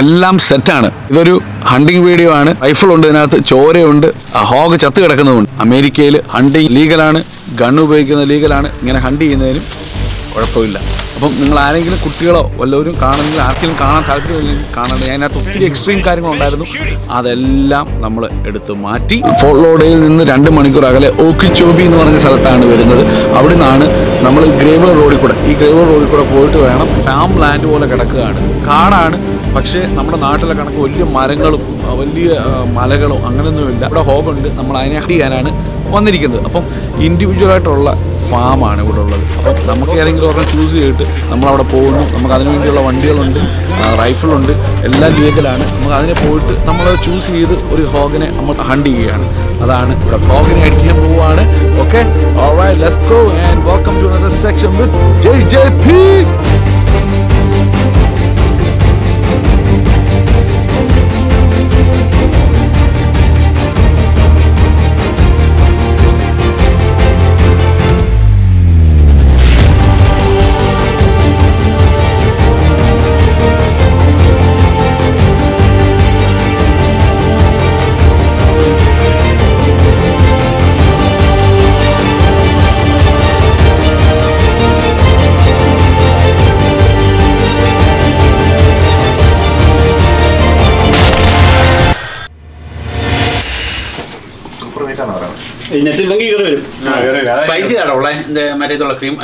എല്ലാം സെറ്റാണ് ഇതൊരു ഹണ്ടിങ് വീഡിയോ ആണ്. റൈഫിൾ ഉണ്ട് ഇതിനകത്ത് ചോരയുണ്ട് ഹോഗ് ചത്ത് കിടക്കുന്നതുണ്ട് അമേരിക്കയിൽ ഹണ്ടിങ് ലീഗലാണ് ഗൺ ഉപയോഗിക്കുന്നത് ലീഗലാണ് ഇങ്ങനെ ഹണ്ട് ചെയ്യുന്നതിനും കുഴപ്പമില്ല. അപ്പം നിങ്ങൾ ആരെങ്കിലും കുട്ടികളോ വല്ലവരും കാണുന്നെങ്കിൽ ആർക്കെങ്കിലും കാണാൻ താല്പര്യമില്ലെങ്കിൽ കാണാൻ അതിനകത്ത് ഒത്തിരി എക്സ്ട്രീം കാര്യങ്ങളുണ്ടായിരുന്നു. അതെല്ലാം നമ്മൾ എടുത്തു മാറ്റി. ഫോളോഡയിൽ നിന്ന് രണ്ട് മണിക്കൂർ അകലെ ഓക്കിച്ചോബി എന്ന് പറഞ്ഞ സ്ഥലത്താണ് വരുന്നത്. അവിടെ നിന്നാണ് നമ്മൾ ഗ്രേവർ റോഡിൽ കൂടെ ഈ ഗ്രേവർ റോഡിൽ കൂടെ പോയിട്ട് വേണം ഫാം ലാൻഡ് പോലെ കിടക്കുകയാണ്. കാടാണ് പക്ഷേ നമ്മുടെ നാട്ടിലെ കണക്ക് വലിയ മരങ്ങളും വലിയ മലകളും അങ്ങനെയൊന്നുമില്ല. ഇവിടെ ഹോബുണ്ട് നമ്മൾ അതിനെ ചെയ്യാനാണ് വന്നിരിക്കുന്നത്. അപ്പം ഇൻഡിവിജ്വലായിട്ടുള്ള ഫാമാണ് ഇവിടെ ഉള്ളത്. അപ്പം നമുക്ക് ഏതെങ്കിലും ഒരെണ്ണം ചൂസ് ചെയ്തിട്ട് നമ്മൾ അവിടെ പോകുന്നു. നമുക്ക് അതിനു വേണ്ടിയുള്ള വണ്ടികളുണ്ട് റൈഫിളുണ്ട് എല്ലാം ലീഗലാണ് നമുക്ക് അതിനെ പോയിട്ട് നമ്മൾ ചൂസ് ചെയ്ത് ഒരു ഹോഗിനെ നമ്മൾ ഹണ്ട് ചെയ്യുകയാണ്. അതാണ് ഇവിടെ ഹോഗിനെ അടിക്കാൻ പോവുകയാണ്. Okay let's go and welcome to another section with ജയ് ജയ് പി മറ്റേ ഇതുള്ള ക്രീം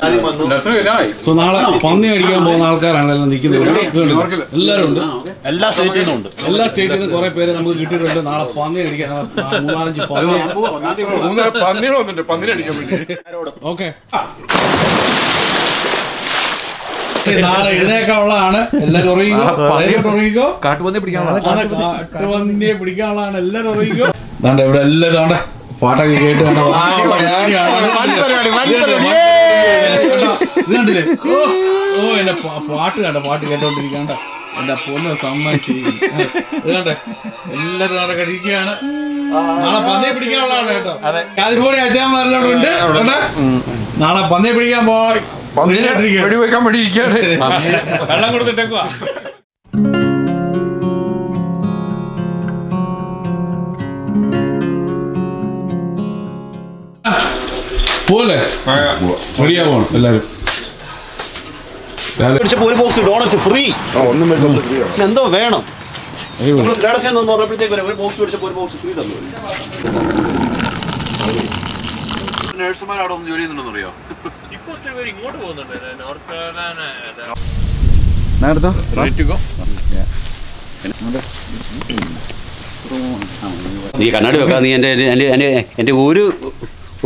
സോ നാളെ പന്നി അടിക്കാൻ പോകുന്ന ആൾക്കാരാണ് എല്ലാം നിൽക്കുന്നത് എല്ലാവരും ഉണ്ട്. എല്ലാ സ്റ്റേറ്റിൽ നിന്നും ഉണ്ട്. എല്ലാ സ്റ്റേറ്റിൽ നിന്നും കുറെ പേര് നമുക്ക് കിട്ടിയിട്ടുണ്ട്. നാളെ പന്നി അടിക്കാൻ മൂന്നാലഞ്ച് പന്നി. പന്നിനെ അടിക്കാൻ വേണ്ടി. ഓക്കെ. നാളെ എഴുന്നേക്കാനുള്ളതാണ്. എല്ലാരും ഉറങ്ങിക്കോ. പിടിക്കാനുള്ള കാട്ടുപന്നിയെ പിടിക്കാനുള്ളതാണ്. എല്ലാരും ഉറങ്ങിക്കോ. ഇവിടെ എല്ലാരും പാട്ടൊക്കെ കേട്ട് കണ്ടോ? ഇത് കണ്ടില്ലേ? ഓ ഓ എന്റെ പാട്ട് കണ്ട? പാട്ട് കേട്ടോണ്ടിരിക്കണ്ട എന്റെ പൊന്നെ സമ്മതിച്ചു ഇത് കണ്ടേ? എല്ലാരും നാളെ കഴിക്കുകയാണ് നാളെ പന്നിയെ പിടിക്കാനുള്ളതാണ് കേട്ടോ. കാലിഫോർണിയ അച്ഛന്മാരെല്ലാം ഉണ്ട്. നാളെ പന്നിയെ പിടിക്കാൻ പോവാൻ പന്നിനെ വെടിവെക്കാൻ വേണ്ടി ഇരിക്കാണ് വെള്ളം കൊടുത്തിട്ടേക്കുവാ. പോലെ റെഡിയാ പോണം എല്ലാരും. പിടിച്ചപ്പോ ഒരു ബോക്സ് ഡോണറ്റ് ഫ്രീ എന്തോ വേണം. ഒരു ബോക്സ് പിടിച്ചപ്പോ ഒരു ബോക്സ് ഫ്രീ തന്നു. നഴ്സുമാർ അവിടെ ഒന്ന് ജോലി ചെയ്യുന്നുണ്ടെന്ന് അറിയോ നീ കണ്ണാടി വെക്കാതെ നീ എന്റെ എന്റെ ഒരു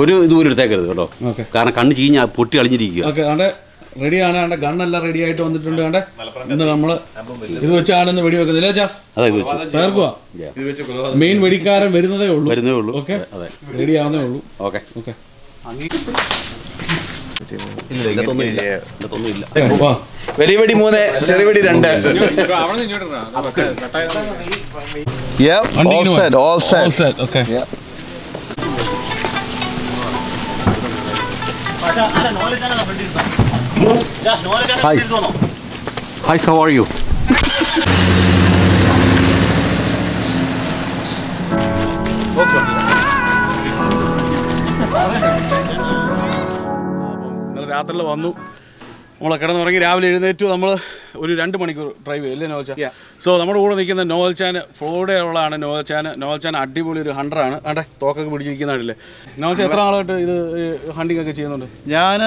ഒരു ഇത് പോലും എടുത്തേക്കരുത് കേട്ടോ. കാരണം കണ്ണ് ചീഞ്ഞ പൊട്ടി അളിഞ്ഞിരിക്കുക. ഓക്കെ റെഡിയാണ് അവിടെ ഗണ്ണെല്ലാം റെഡി ആയിട്ട് വന്നിട്ടുണ്ട് കണ്ടേ ഇന്ന് നമ്മൾ ഇത് വെച്ചാണ് ഇന്ന് വെടി വെക്കുന്നത് ഇല്ലേ അതാ ഇത് വെച്ചു. ചേർക്കുക ഇത് വെച്ച് മെയിൻ വെടിക്കാരൻ വരുന്നതേ ഉള്ളൂ. വരുന്നേ ഉള്ളൂ. ഓക്കെ? അതെ റെഡി ആവുന്നേ ഉള്ളൂ. ഓക്കെ. ഓക്കെ. വലിയ വെടി മൂന്ന് ചെറിയ വെടി രണ്ട് all set all set okay. Hi. Hi, how are you? ഇന്നലെ രാത്രിയിൽ വന്നു. നമ്മളെ കിടന്നുറങ്ങി രാവിലെ എഴുന്നേറ്റു. നമ്മൾ ഒരു രണ്ട് മണിക്കൂർ ഡ്രൈവ് ചെയ്യും അല്ലേ നോവൽ ചാൻ സോ നമ്മുടെ കൂടെ നിൽക്കുന്ന നോവൽ ചാൻ ഫ്ലോറിഡയുള്ളതാണ് നോവൽ ചാൻ നോവൽ ചാൻ അടിപൊളി ഒരു ഹണ്ടറാണ് ആണ്ടെ തോക്കൊക്കെ പിടിച്ചിരിക്കുന്നതാണല്ലേ? നോവൽ ചാൻ എത്ര ആളായിട്ട് ഇത് ഹണ്ടിങ് ഒക്കെ ചെയ്യുന്നുണ്ട്? ഞാൻ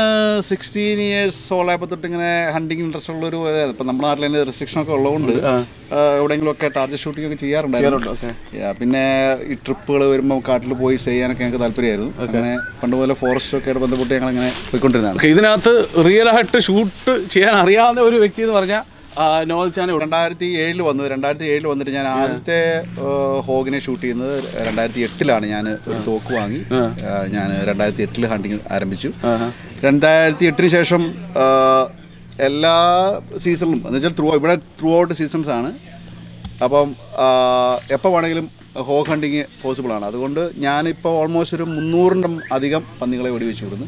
സിക്സ്റ്റീൻ ഇയേഴ്സ് ഓളായപ്പോൾ തൊട്ട് ഇങ്ങനെ ഹണ്ടിങ് ഇൻട്രസ്റ്റ് ഉള്ളൊരു ഇപ്പം നമ്മുടെ നാട്ടിൽ തന്നെ റെസ്ട്രിക്ഷൻ ഒക്കെ ഉള്ളതുകൊണ്ട് എവിടെയെങ്കിലും ഒക്കെ ടാർജറ്റ് ഷൂട്ടിംഗ് ഒക്കെ ചെയ്യാറുണ്ടായിരുന്നു. പിന്നെ ഈ ട്രിപ്പുകൾ വരുമ്പോൾ കാട്ടിൽ പോയി ചെയ്യാനൊക്കെ ഞങ്ങൾക്ക് താല്പര്യമായിരുന്നു. അങ്ങനെ പണ്ട് പോലെ ഫോറസ്റ്റ് ഒക്കെ ആയിട്ട് ബന്ധപ്പെട്ട് ഞങ്ങൾ അങ്ങനെ പോയിക്കൊണ്ടിരുന്നതാണ് ഇതിനകത്ത് റിയൽ റിയലായിട്ട് ഷൂട്ട് ചെയ്യാൻ അറിയാവുന്ന ഒരു വ്യക്തി എന്ന് പറഞ്ഞാൽ നോവൽ ചാനൽ രണ്ടായിരത്തി ഏഴിൽ വന്നു. രണ്ടായിരത്തി ഏഴിൽ വന്നിട്ട് ഞാൻ ആദ്യത്തെ ഹോഗിനെ ഷൂട്ട് ചെയ്യുന്നത് രണ്ടായിരത്തി എട്ടിലാണ് ഞാൻ ഒരു തോക്ക് വാങ്ങി. ഞാൻ രണ്ടായിരത്തി എട്ടിൽ ഹണ്ടിങ് ആരംഭിച്ചു. രണ്ടായിരത്തി എട്ടിന് ശേഷം എല്ലാ സീസണിലും എന്ന് വെച്ചാൽ ത്രൂ ഇവിടെ ത്രൂ ഔട്ട് സീസൺസ് ആണ് അപ്പം എപ്പോൾ വേണമെങ്കിലും ഹോഗ് ഹണ്ടിങ് പോസിബിൾ ആണ്. അതുകൊണ്ട് ഞാനിപ്പോൾ ഓൾമോസ്റ്റ് ഒരു മുന്നൂറിന്റെ അധികം പന്നികളെ വെടിവെച്ച് വിടുന്നു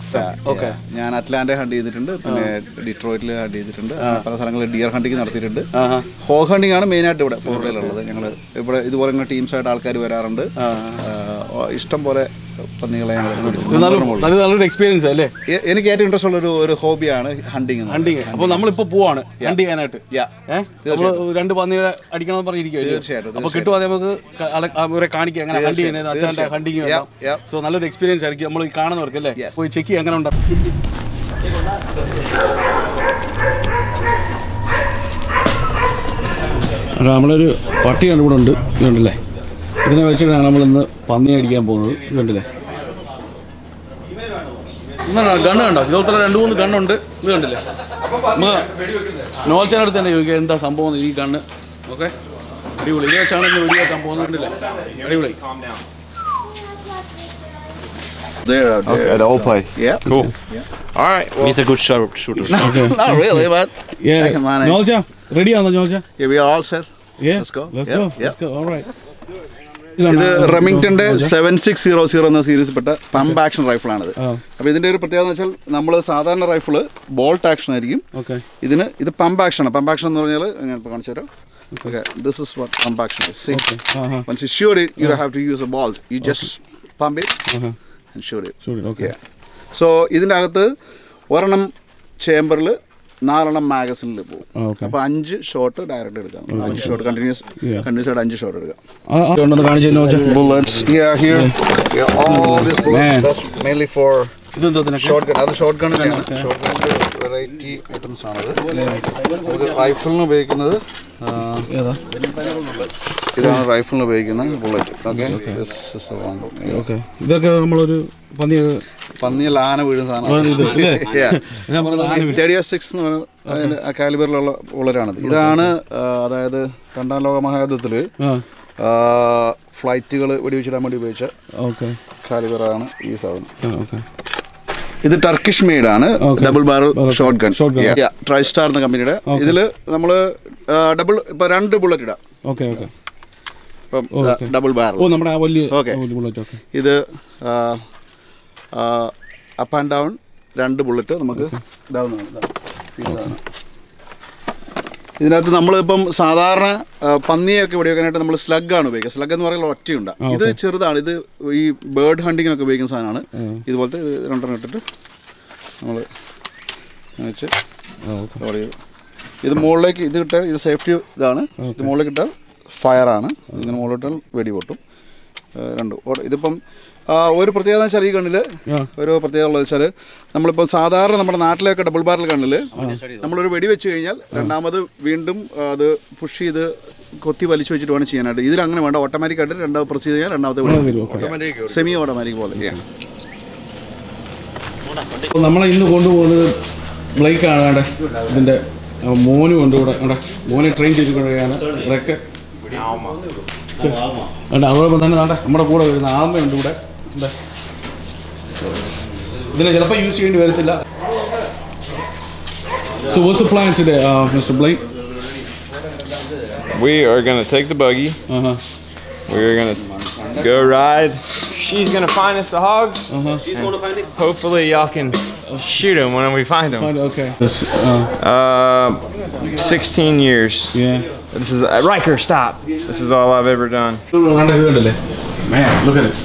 ഓക്കെ. ഞാൻ അറ്റ്ലാന്റ ഹണ്ട് ചെയ്തിട്ടുണ്ട്. പിന്നെ ഡിട്രോയിറ്റിൽ ഹണ്ട് ചെയ്തിട്ടുണ്ട്. പല സ്ഥലങ്ങളിൽ ഡിയർ ഹണ്ടിങ് നടത്തിയിട്ടുണ്ട്. ഹോ ഹണ്ടിങ് ആണ് മെയിനായിട്ട് ഇവിടെ ഫോർഡിലുള്ളത് ഞങ്ങൾ ഇവിടെ ഇതുപോലെ ടീംസ് ടീംസായിട്ട് ആൾക്കാർ വരാറുണ്ട്. ഇഷ്ടം പോലെ പന്നികളെ നല്ലൊരു എക്സ്പീരിയൻസ് അല്ലേ? എനിക്ക് ഏറ്റവും ഇൻട്രസ്റ്റ് ഉള്ള ഒരു ഒരു ഹോബിയാണ് ഹണ്ടിങ് ഹണ്ടിങ് അപ്പോൾ നമ്മളിപ്പോൾ പോവാണ്. ഹണ്ട് ചെയ്യാനായിട്ട്. രണ്ട് പന്നികളെ അടിക്കണം പറഞ്ഞിരിക്കും തീർച്ചയായിട്ടും, അപ്പോൾ കിട്ടുവാതെ നമുക്ക് അവരെ കാണിക്കാം. എങ്ങനെ ഹണ്ട് ചെയ്യുന്നത് അച്ഛന്റെ. ഹണ്ടിങ്. സോ നല്ലൊരു എക്സ്പീരിയൻസ് ആയിരിക്കും നമ്മൾ ഈ കാണുന്നവർക്ക് അല്ലേ? പോയി ചെക്ക് ചെയ്യാം എങ്ങനെ ഉണ്ട് നമ്മളൊരു പട്ടി ഇവിടെ ഉണ്ട്. ഇതുണ്ടല്ലേ? ഇതിനെ വെച്ചിട്ടാണ് നമ്മളിന്ന് പന്നി അടിക്കാൻ പോകുന്നത് കണ്ടില്ലേ ഗണ്ണ് കണ്ടോ ഇതുപോലത്തെ രണ്ട് മൂന്ന് ഗണ്ണുണ്ട് ഇത് കണ്ടില്ലേ നമുക്ക് നോൾച്ചാനടുത്ത് തന്നെ ചോദിക്കുക എന്താ സംഭവം ഈ ഗണ്ണ് ഓക്കെ അടിപൊളി ഇത് വെച്ചാണ് ഇന്ന് വെടിവെക്കാൻ പോകുന്നത് കണ്ടില്ലേ അടിപൊളി There, there. At the old place. Yeah. Cool. Yeah. All right. Well, He's a good shot shooter. Not really, but I can manage. Nolja, ready on the നോൾച്ച Yeah, we are all set. Let's go. Let's Yeah, go. yeah. Let's go. All right. ഇത് റെമിങ്ടന്റെ seven six zero zero എന്ന സീരീസിൽപ്പെട്ട pump action റൈഫിളാണിത് ആണത്. അപ്പോൾ ഇതിന്റെ ഒരു പ്രത്യേകത എന്ന് വെച്ചാൽ നമ്മൾ സാധാരണ റൈഫിൾ ബോൾട്ട് ആക്ഷൻ ആയിരിക്കും. ഇതിന് ഇത് പമ്പ് ആക്ഷൻ ആണ്. പമ്പ് ആക്ഷൻ എന്ന് പറഞ്ഞാൽ ഞാൻ ഇപ്പോൾ കാണിച്ചു തരാം. Okay this is what pump action Aaha. Once you shoot it you have to use a ball you just pump it and shoot it Shoot it, okay. So ഇതിന്റെ അകത്ത് ഒരെണ്ണം ചേംബറിൽ നാലെണ്ണം മാഗസിനിൽ പോകും. അപ്പൊ അപ്പോൾ അഞ്ച് ഷോട്ട് ഡയറക്റ്റ് എടുക്കാം. അഞ്ച് ഷോട്ട് കണ്ടിന്യൂസ് കണ്ടിന്യൂസ് ആയിട്ട് അഞ്ച് ഷോട്ട് എടുക്കാം. Yeah, here. മെയിൻലി all അത് ഷോട്ട് ഗൺ ഷോട്ട് ഗണ്ണിന്റെ വെറൈറ്റി ഐറ്റംസ് ആണത് നമുക്ക് റൈഫിളിന് ഉപയോഗിക്കുന്നത് ഇതാണ് റൈഫിളിന് ഉപയോഗിക്കുന്ന ബുള്ളറ്റ് ഓക്കെ ഇതൊക്കെ നമ്മളൊരു പന്നി പന്നിയിൽ ആന വീഴുന്ന സാധനം. തേർട്ടി സിക്സ് എന്ന് പറയുന്ന കാലിബറിലുള്ള ബുള്ളറ്റാണിത് ഇതാണ് അതായത് രണ്ടാം ലോക മഹായുദ്ധത്തിൽ ഫ്ലൈറ്റുകൾ വെടിവെച്ചിടാൻ വേണ്ടി ഉപയോഗിച്ച കാലിബറാണ് ഈ സാധനം. ഇത് ടർക്കിഷ് മെയ്ഡ് ആണ്. Double barrel shotgun Tri Star എന്ന കമ്പനിയുടെ. ഇതിൽ നമ്മൾ ഡബിൾ ഇപ്പൊ രണ്ട് ബുള്ളറ്റ് ഇടാം. ഓക്കെ ഓക്കെ ഇപ്പം ഡബിൾ ബാരൽ ഓ നമ്മുടെ വലിയ ഓക്കെ ഇത് അപ്പ് ആൻഡ് ഡൗൺ രണ്ട് ബുള്ളറ്റ് നമുക്ക് ഡൗൺ ആണ്. ഇതിനകത്ത് നമ്മളിപ്പം സാധാരണ പന്നിയൊക്കെ വെടിവെക്കാനായിട്ട് നമ്മൾ സ്ലഗ് ആണ് ഉപയോഗിക്കുക. സ്ലഗ് എന്ന് പറയുന്നത് ഒറ്റയുണ്ട്. ഇത്. ചെറുതാണ്. ഇത് ഈ ബേർഡ് ഹണ്ടിങ്ങിനൊക്കെ ഉപയോഗിക്കുന്ന സാധനമാണ്. ഇതുപോലത്തെ ഇത് രണ്ടെണ്ണം ഇട്ടിട്ട് നമ്മൾ വെച്ച് ചെയ്തു. ഇത് മുകളിലേക്ക് ഇത് കിട്ടാൽ ഇത് സേഫ്റ്റി ഇതാണ്. ഇത് മുകളിലേക്ക് ഇട്ടാൽ ഫയറാണ് ഇതിന് മുകളിലിട്ടാൽ വെടി പൊട്ടും രണ്ടും. ഇതിപ്പം ഒരു പ്രത്യേകത എന്ന് വെച്ചാൽ ഈ കണ്ണിൽ ആ. ഒരു പ്രത്യേകത ഉള്ളത് വെച്ചാൽ നമ്മളിപ്പോൾ സാധാരണ നമ്മുടെ നാട്ടിലൊക്കെ ഡബിൾ ബാരൽ കണ്ണിൽ നമ്മളൊരു വെടി വെച്ച് കഴിഞ്ഞാൽ രണ്ടാമത് വീണ്ടും അത് പുഷ് ചെയ്ത് കൊത്തി വലിച്ചു വെച്ചിട്ട് വേണം ചെയ്യാനായിട്ട്. ഇതിൽ അങ്ങനെ വേണ്ട. ഓട്ടോമാറ്റിക് ആയിട്ട് രണ്ടാമത് പ്രസ് ചെയ്ത് കഴിഞ്ഞാൽ രണ്ടാമത്തെ വെടി. സെമി ഓട്ടോമാറ്റിക് പോലെ. നമ്മളെ ഇന്ന് കൊണ്ടുപോകുന്നത് ബ്ലേക്കാണ് അവിടെ. ഇതിന്റെ മോന് ഉണ്ട് ഇവിടെ അവിടെ മോനെ ട്രെയിൻ ചെയ്തുകൊണ്ടിരിക്കുകയാണ് ഇവരൊക്കെ. അതോടൊപ്പം തന്നെ നമ്മുടെ കൂടെ വരുന്ന ആമയുണ്ട് ഇവിടെ. ഇതിനെ ചിലപ്പോൾ യൂസ് ചെയ്യേണ്ടി വരത്തില്ല so what's plan today mister Blake We are gonna take the buggy. Uh-huh. We're gonna go ride. She's gonna find us the hogs. Uh-huh. Hopefully, y'all can shoot them when we find them. Fine, okay. This, uh, Uh, 16 years. yeah. This is uh, Riker. Stop. This is all I've ever done. കണ്ട ഇത് കണ്ടല്ലേ Man, look at it.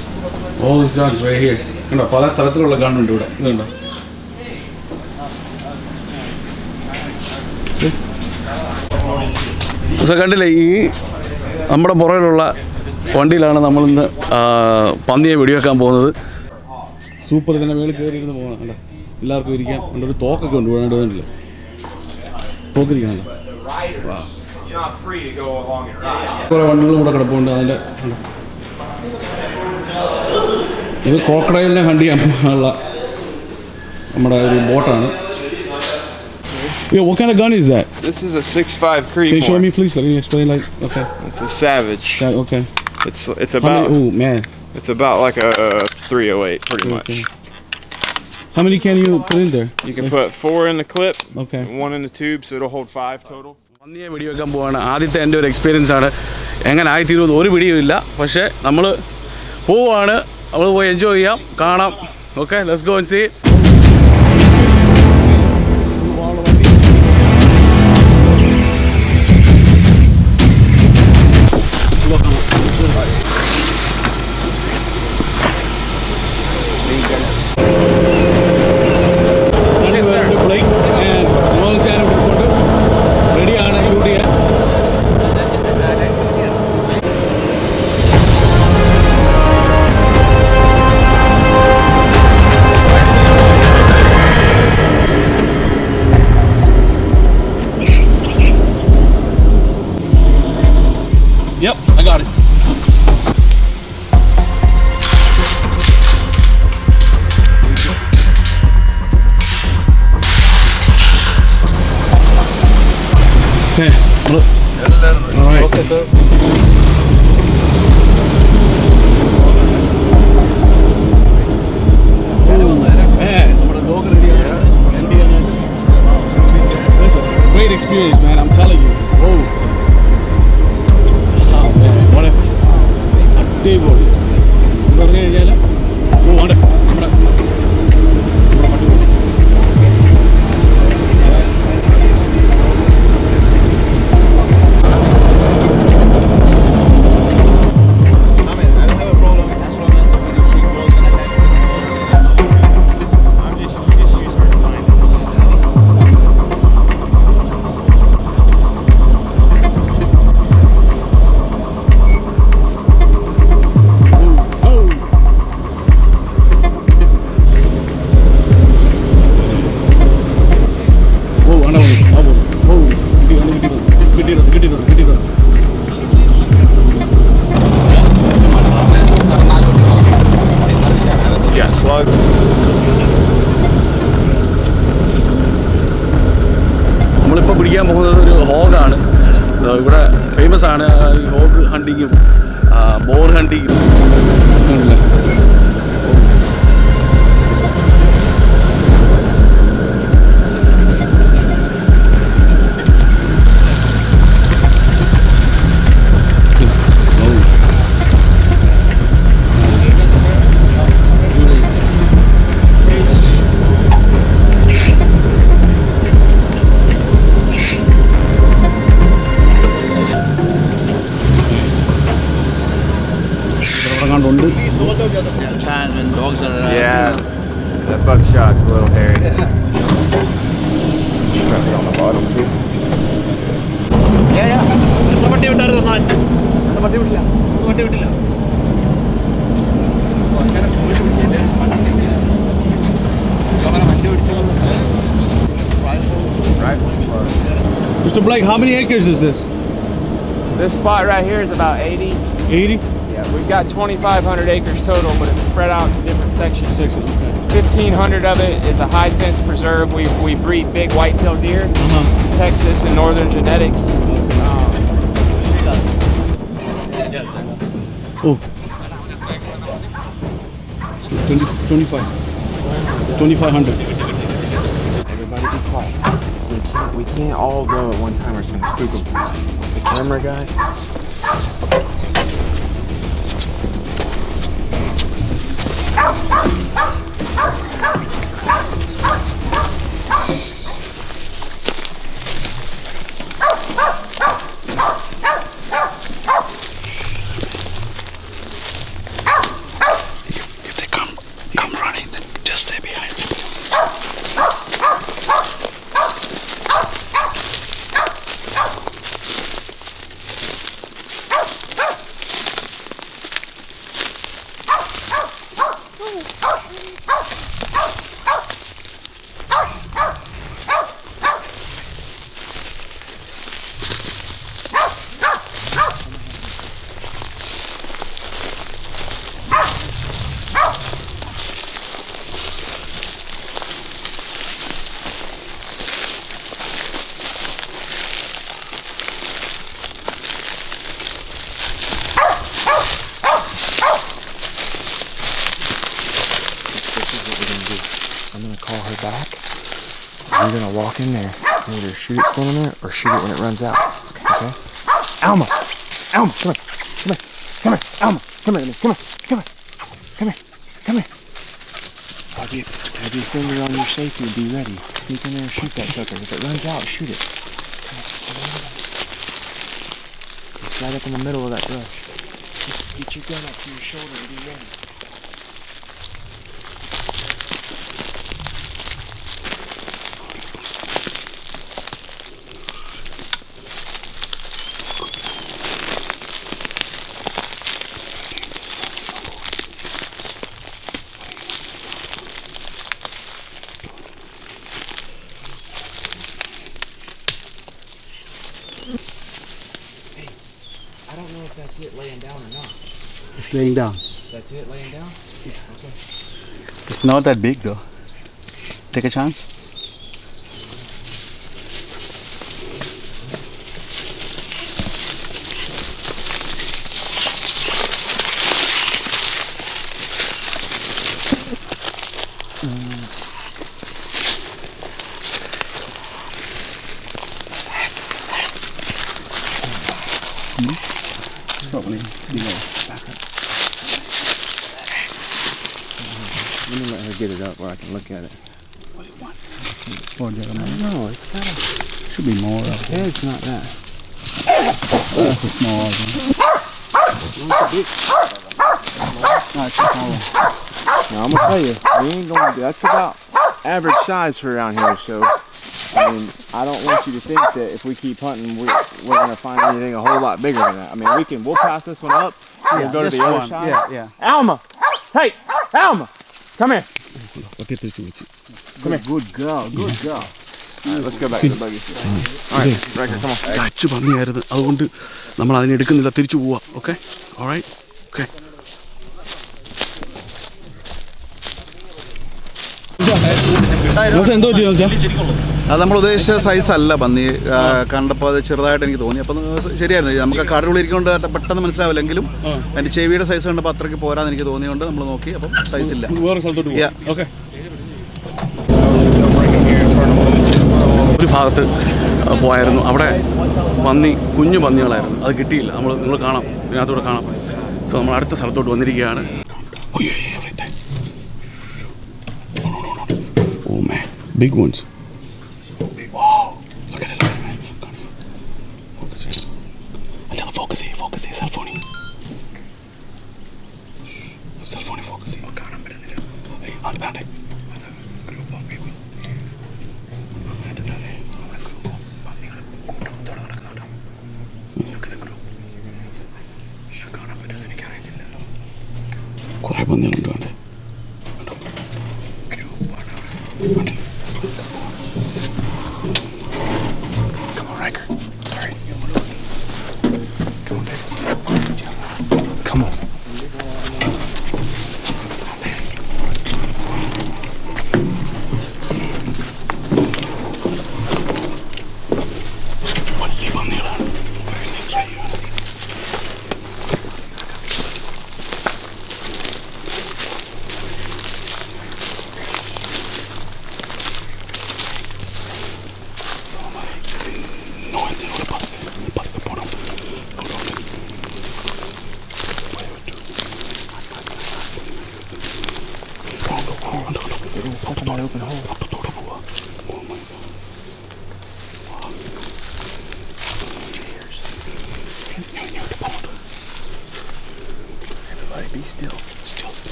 All these guns right here. കണ്ടോ പല സ്ഥലത്തിലുള്ള ഗണ്ണുണ്ട് ഇവിടെ. ഇതുണ്ടോ കണ്ടില്ലേ ഈ നമ്മുടെ പുറകിലുള്ള വണ്ടിയിലാണ് നമ്മളിന്ന് പന്നിയെ വെടിവെക്കാൻ പോകുന്നത്. സൂപ്പർ തന്നെ മേളിൽ കയറിയിരുന്ന് പോകണം കണ്ടോ? എല്ലാവർക്കും ഇരിക്കാം. അവിടെ ഒരു തോക്കൊക്കെ ഉണ്ട് ഇവിടെ കണ്ടില്ലേ? തോക്കിരിക്കണല്ലോ It's not free to go along and ride. കുറേ വണ്ടികളും കൂടെ കിടപ്പുണ്ട് അതിന്റെ. ഇത് ക്രോക്കഡൈലിനെ ഹണ്ട് ചെയ്യാൻ ഉള്ള നമ്മുടെ ഒരു ബോട്ടാണ് Yeah, what kind of gun is that? This is a 6.5 Can you show Creedmoor. me, please? Let me explain. Like, okay, It's a Savage. Yeah, okay. It's it's How about many? Oh man, it's about like a 308 pretty much. Okay. how many can you put in there? You can put four in the clip, Okay. one in the tube, so it'll hold five total. പന്നിയെ വെടിവെക്കാൻ പോവാണ് ആദ്യത്തെ എൻ്റെ ഒരു experience ആണ് എങ്ങനെ ആയിത്തീരുമെന്ന് ഒരു പിടിയുമില്ല പക്ഷേ നമ്മൾ പോവുകയാണ് നമ്മൾ പോയി എൻജോയ് ചെയ്യാം. കാണാം. Okay let's go and see great experience, man. I'm telling you. Whoa. Oh, man. What a... Unbelievable. Famous ആണ് ലോഗ് ഹണ്ടിങ്ങും ബോർ ഹണ്ടിങ്ങും Mr. Blake, how many acres is this? This spot right here is about 80. 80? Yeah, we've got 2,500 acres total, but it's spread out into different sections. Section, okay. 1,500 of it is a high fence preserve. We, we breed big white-tailed deer, Uh-huh. Texas and northern genetics. Um, Oh. 20, 25. 2,500. Everybody be quiet. We can't, we can't all go at one time or it's gonna spook them. The camera guy they come, come running, then just stay behind them. I'm gonna call her back. In there either shoot it standing there or shoot it when it runs out. Okay? Alma! Alma, come here. Come here. Come here. Alma, come here. Come here. Come here. Come here. Come here. Have your, have your finger on your safety and be ready. Sneak in there and shoot that sucker. If it runs out, shoot it. It's right up in the middle of that brush. Just get your gun up to your shoulder and be ready. I don't know if that's it laying down or not. It's laying down. That's it laying down? Yeah. Okay. It's not that big though. Take a chance. Mm. Hmm? Probably below. Let me let her get it up where I can look at it. Or the other one. No, it's got a Should be more. Of head's not that. That's a small one. No, it's a small one. Now I'm gonna tell you, we ain't going. to That's about average size for around here. So, I mean, I don't want you to think that if we keep hunting, we're, we're gonna find anything a whole lot bigger than that. I mean, we can. We'll pass this one up. We'll go to the other one. side. Yeah, yeah. Alma, hey, Alma, come here. Good girl, good girl. All right, let's go back. To girl. buggy. All right, Riker, come on. Touch പന്നിയായിരുന്നു അതുകൊണ്ട് നമ്മൾ അതിനെ എടുക്കുന്നില്ല തിരിച്ചു പോവാം. Okay all right okay എന്തോ അത് നമ്മൾ ഉദ്ദേശിച്ച സൈസ് അല്ല പന്നി. കണ്ടപ്പോൾ അത് ചെറുതായിട്ട് എനിക്ക് തോന്നി. അപ്പം ശരിയായിരുന്നു. നമുക്ക് കാടുകളിൽ ഇരിക്കൊണ്ട് പെട്ടെന്ന് മനസ്സിലാവില്ലെങ്കിലും അതിന്റെ ചെവിയുടെ സൈസ് കണ്ടപ്പോൾ അത്രയ്ക്ക് പോരാന്ന് എനിക്ക് തോന്നിയുകൊണ്ട് നമ്മൾ നോക്കി. അപ്പം സൈസ് ഇല്ല. വേറെ സ്ഥലത്തോട്ട് Yeah. പോവാം ഓക്കെ ഒരു ഭാഗത്ത് പോയായിരുന്നു. അവിടെ പന്നി കുഞ്ഞു പന്നികളായിരുന്നു. അത് കിട്ടിയില്ല. നമ്മൾ നിങ്ങൾ കാണാം. ഇതിനകത്തൂടെ കാണാം. സോ നമ്മൾ അടുത്ത സ്ഥലത്തോട്ട് വന്നിരിക്കുകയാണ്. Big man,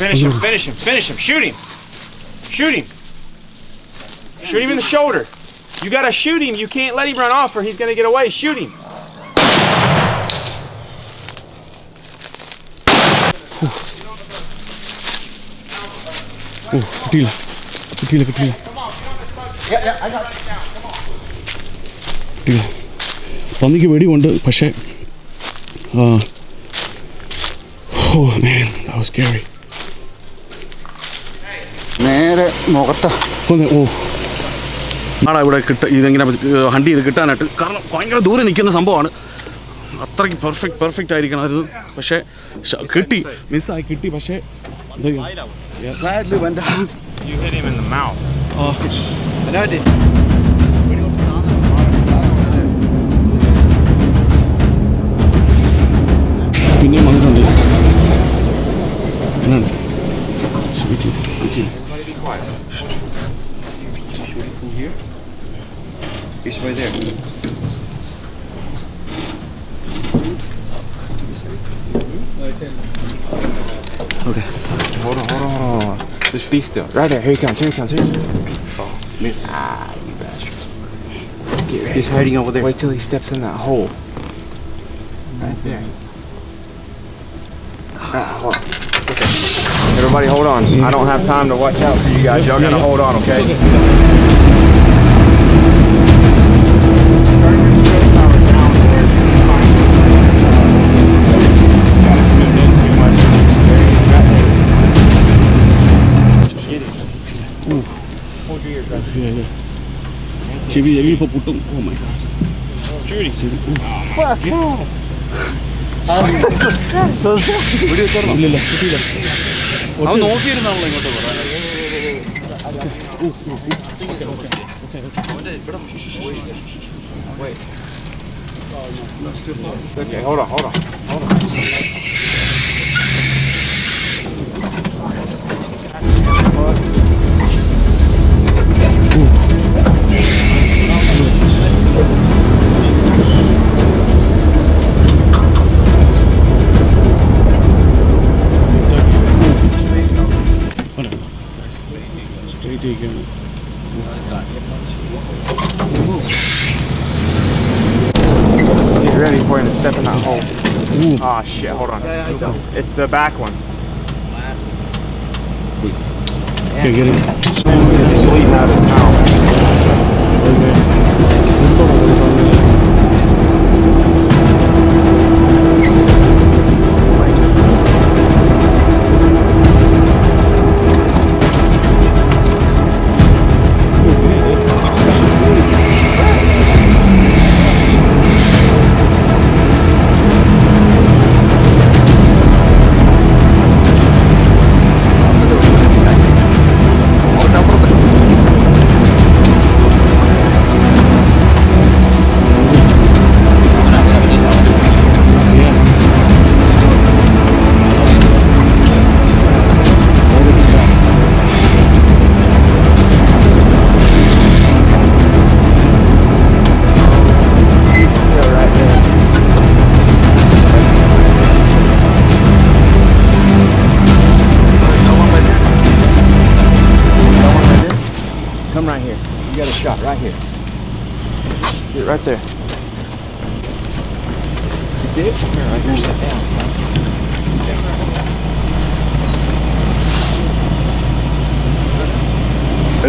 Finish him, finish him, finish him. Shoot him. Shoot him. Shoot him in the shoulder. You gotta shoot him. You can't let him run off or he's gonna get away. Shoot him. ഓ കിട്ടിയില്ല കിട്ടിയില്ല കിട്ടിയില്ല കിട്ടിയില്ല പന്നിക്ക് വെടിയുണ്ട് പക്ഷേ ആ ഓ man that was scary നേരെ മുഖത്ത. ഓ. ആടാ ഇവിടെ കിട്ട ഇതെങ്ങനെ ഹണ്ട് ചെയ്ത് കിട്ടാനായിട്ട് കാരണം ഭയങ്കര ദൂരെ നിൽക്കുന്ന സംഭവമാണ്. അത്രയ്ക്ക് പെർഫെക്റ്റ് പെർഫെക്റ്റ് ആയിരിക്കണം ആയിരിക്കണമായിരുന്നു പക്ഷേ കിട്ടി. മിസ്സായി കിട്ടി പക്ഷേ പിന്നെയും വന്നിട്ടുണ്ട്. Slightly Pretty, pretty. Everybody be quiet. Shoot it from here. This way there. Okay. Hold on, hold on, hold on. Just be still. Right there. Here he comes. Here he comes. Here he comes. Oh, miss. Ah, you bastard. Get ready. He's hiding over there. Wait till he steps in that hole. Right there. Ah, hold on. It's okay. Everybody hold on. I don't have time to watch out for you guys. Y'all gotta hold on, okay? Jimmy, have you put putong? Oh my gosh. Judy. Judy. Oh my God. Oh, terma. Bila lah, cuti lah. your ears right there. ചെവി ചെവി ഇപ്പോൾ പൊട്ടും oh my God Judy. ചെവി ഇല്ലില്ല കിട്ടിയില്ല അവൻ നോക്കിയിരുന്നാണല്ലോ ഇങ്ങോട്ട് പറയാൻ Okay, hold on, hold on. the back one. Last one. Get it?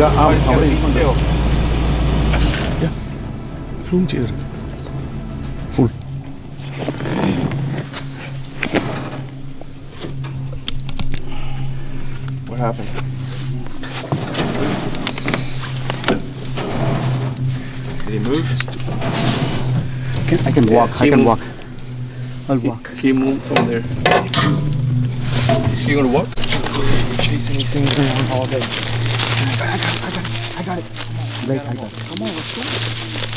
I'm, I'm ready. Yeah. Full. What happened? Did he move? I can, I can yeah, walk. I can walk. I'll walk. He, he moved from there. You gonna walk? Chasing these things around all day. Kijk, got it.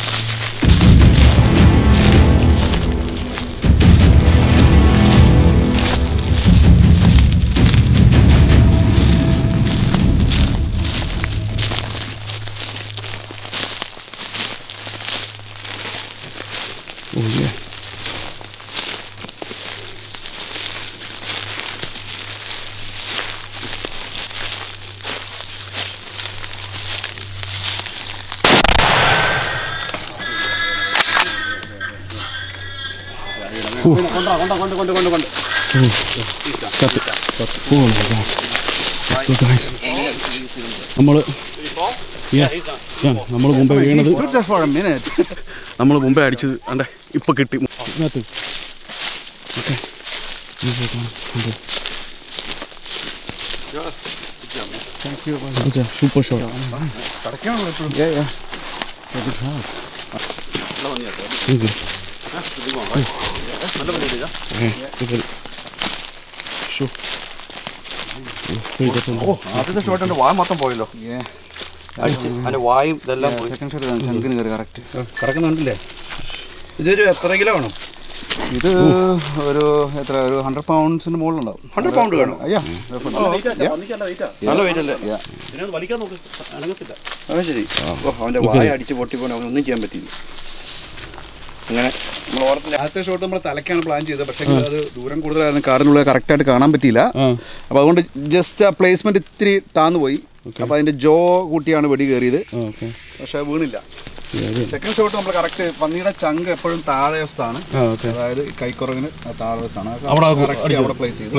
നമ്മൾ yes നമ്മൾ മുമ്പേ വീണത്. നമ്മൾ മുമ്പേ അടിച്ചത് അണ്ടേ ഇപ്പൊ കിട്ടി. ഇതിനകത്ത്. Okay. Super shot Yeah, yeah. ആദ്യത്തെ ഷോട്ട് എന്റെ വായ മൊത്തം പോയല്ലോ. അതിന്റെ വായും ഇതെല്ലാം പോയി. സെക്കൻഡ് ഇതാണ്. ചങ്കിന് കയറി കറക്റ്റ് കിടക്കുന്നുണ്ടല്ലേ ഇതൊരു എത്ര കിലോ വേണം? ഇത് ഒരു എത്ര? ഒരു ഹൺഡ്രഡ് പൗണ്ട്സിന് മുകളിലുണ്ടാവും. 100 പൗണ്ട് വേണം? അയ്യാ. നല്ല വെയിറ്റ് അല്ലേ? Yeah. അത് ശരി. ഓ അവന്റെ വായ അടിച്ച് പൊട്ടിപ്പോണ അവനൊന്നും ചെയ്യാൻ പറ്റിയില്ല. അങ്ങനെ ആദ്യത്തെ ഷോട്ട് നമ്മൾ തലക്കാണ് പ്ലാൻ ചെയ്തത്. പക്ഷേ അത് ദൂരം കൂടുതലായിരുന്നു കാറിനുള്ളിൽ കറക്റ്റായിട്ട് കാണാൻ പറ്റിയില്ല. അപ്പൊ അപ്പോൾ അതുകൊണ്ട് ജസ്റ്റ് ആ പ്ലേസ്മെന്റ് ഇത്തിരി താന്നുപോയി. അപ്പോൾ അതിന്റെ ജോ കൂട്ടിയാണ് വെടി കയറിയത്. പക്ഷേ വീണില്ല. സെക്കൻഡ് ഷോട്ട് നമ്മൾ കറക്റ്റ് പന്നിയുടെ ചങ്ക് എപ്പോഴും താഴെ വശത്താണ് അതായത് കൈക്കുറവിന് താഴെ വശത്താണ് അവിടെ. പ്ലേസ് ചെയ്തു.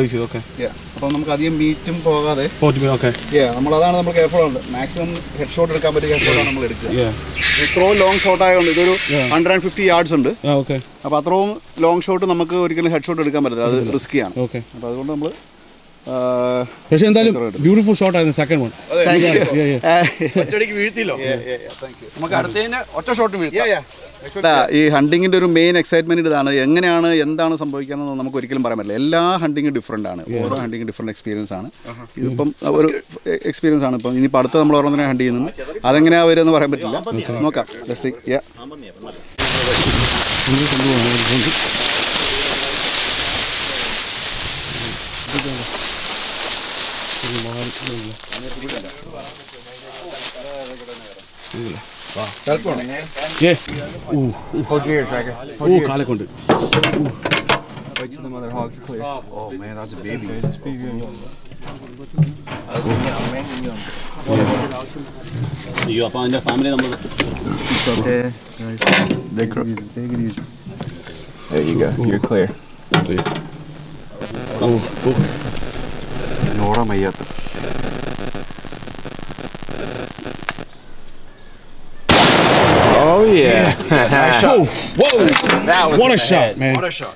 അപ്പോൾ നമുക്ക് അധികം മീറ്റും പോകാതെ നമ്മൾ അതാണ് നമ്മൾ കെയർഫുൾ ഉണ്ട് മാക്സിമം ഹെഡ് ഷോട്ട് എടുക്കാൻ പറ്റിയ ഹെഡ് ഷോട്ടാണ് നമ്മൾ എടുക്കുക. ഇത്രയും ലോങ് ഷോട്ട് ആയതുകൊണ്ട് ഇതൊരു ഹൺഡ്രഡ് ആൻഡ് ഫിഫ്റ്റി യാർഡ്സ് ഉണ്ട്. അപ്പൊ അപ്പോൾ അത്രയും ലോങ് ഷോട്ട് നമുക്ക് ഒരിക്കലും ഹെഡ് ഷോട്ട് എടുക്കാൻ പറ്റില്ല അത് റിസ്ക്കിയാണ് അപ്പൊ അപ്പോൾ അതുകൊണ്ട് നമ്മൾ പക്ഷേ എന്തായാലും ബ്യൂട്ടിഫുൾ ഷോട്ട് ആയിരുന്നു സെക്കൻഡ് വൺ വീഴ്ത്തില്ലോ നമുക്ക് അടുത്തതിന് ഒറ്റ ഷോട്ട് വീഴ്ത്താം. ഈ ഹണ്ടിങ്ങിന്റെ ഒരു മെയിൻ എക്സൈറ്റ്മെന്റ് ഇതാണ്. എങ്ങനെയാണ് എന്താണ് സംഭവിക്കുന്നത് നമുക്ക് ഒരിക്കലും പറയാൻ പറ്റില്ല. എല്ലാ ഹണ്ടിങ്ങും ഡിഫറെന്റ് ആണ്. ഓരോ ഹണ്ടിങ്ങും ഡിഫറെന്റ് എക്സ്പീരിയൻസ് ആണ്. ഇതിപ്പം ഒരു എക്സ്പീരിയൻസ് ആണ്. ഇപ്പം ഇനിയിപ്പോൾ അടുത്ത നമ്മൾ ഓരോന്നിനെ ഹണ്ട് ചെയ്യുന്നത്. അതെങ്ങനെയാ വരുമെന്ന് പറയാൻ പറ്റില്ല. നോക്കാം. Let's see. Yeah. Ooh. Hold your ear, Tracker. Hold ooh, Wait till the mother hog's clear. Oh man, that's a baby. That's. You up on the family number? It's okay. Take. Take it easy. There you go. You're clear. Oh, oh. Nora Mayata. Oh yeah. Whoa, whoa, That was what a shot, head. man. What a shot.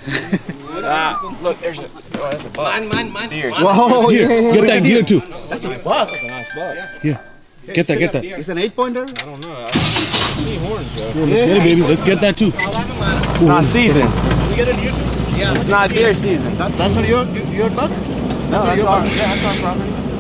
ah, look, there's a. Oh, that's a buck. Deer. Wow, Deer, yeah, yeah, get that deer too. That's a buck. That's a nice buck. Yeah, get that, get that. It's an eight pointer. I don't know. I see horns though. Hey, baby, let's get that too. It's not season. yeah It's not deer season. That, that's not your your buck. No, that's our, yeah, that's our property.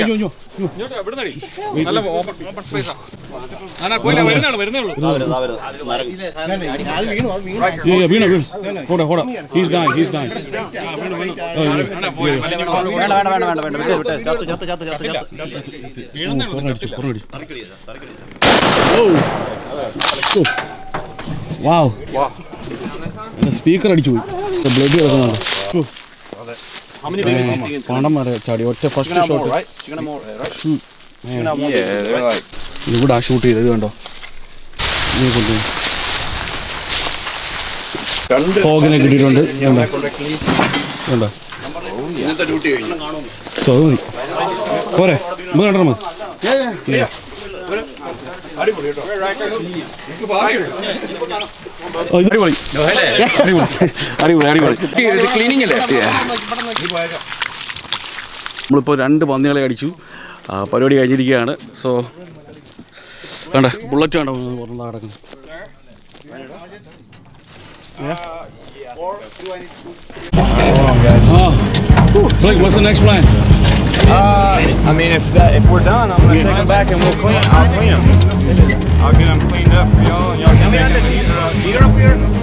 yo, yo, yo. Yeah, yeah, വീണു, വീണു. Hold on, hold on. He's dying, he's dying. Oh, yeah, yeah, yeah. Oh, പുറം അടിച്ചു, പുറം അടിച്ചു. Oh. Oh. Wow. Speaker അടിച്ചു പോയി blood കിടക്കുന്നുണ്ട് പണം വരെ ചാടി ഒറ്റ first shot Yeah, they're like ഇവിടെ ഷൂട്ട് ചെയ്ത് ഇത് കണ്ടോ? ഇത് കൊണ്ടുപോയി രണ്ട് ഫോഗിനെ കിട്ടിയിട്ടുണ്ട്. കണ്ടോ? കണ്ടോ ഇന്നത്തെ ഡ്യൂട്ടി കഴിഞ്ഞു. സോ പോരെ. നമുക്ക് കണ്ടോ മതി അടിപൊളി ഓ, അടിപൊളി ക്ലീനിങ് അല്ലേ നമ്മളിപ്പോൾ രണ്ട് പന്നികളെ അടിച്ചു. പരിപാടി കഴിഞ്ഞിരിക്കുകയാണ്. സോ വേണ്ട ബുള്ളറ്റ് കണ്ടോ പുറത്താ കിടക്കുന്നത് Oh, Blake, what's the next plan? Uh, I mean, if that, if we're done, I'm gonna take them back and we'll clean. I'll clean them. I'll get them cleaned up for y'all. and Y'all can take them. Heater up here.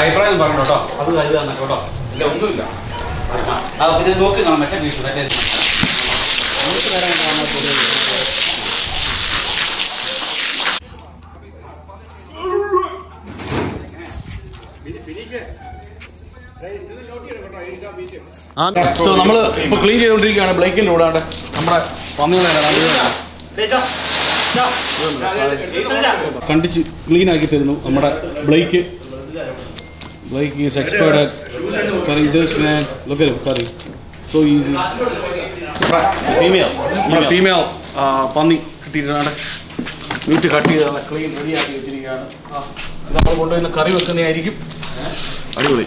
അഭിപ്രായം പറഞ്ഞു കേട്ടോ അത് ഇത് തന്നെ കേട്ടോ ഇല്ല ഒന്നുമില്ല ആ പിന്നെ നോക്കി കാണാം മറ്റേ വീട്ടിൽ മറ്റേ നമ്മൾ ഇപ്പോൾ ക്ലീൻ ചെയ്തുകൊണ്ടിരിക്കുകയാണ് ബ്ലേക്കിന്റെ കൂടാണ്ട് നമ്മുടെ കണ്ടിച്ച് ക്ലീൻ ആക്കി തരുന്നു നമ്മുടെ Blake. Blake is expert at carrying this man look at carrying so easy female നമ്മുടെ ഫീമെയിൽ പന്നി കിട്ടിയിട്ടാണ് മീറ്റ് കട്ട് ചെയ്ത് നല്ല ക്ലീൻ റെഡിയാക്കി വെച്ചിരിക്കുകയാണ്. നമ്മൾ കൊണ്ടുവന്ന് കറി വെക്കുന്നതായിരിക്കും അടിപൊളി.